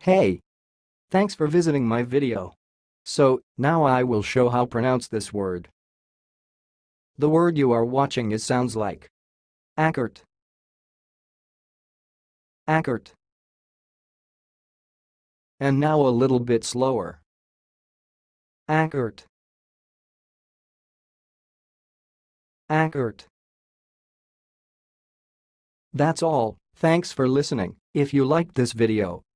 Hey! Thanks for visiting my video. So, now I will show how pronounce this word. The word you are watching is sounds like Ackert. Ackert. And now a little bit slower. Ackert. Ackert. That's all, thanks for listening. If you liked this video,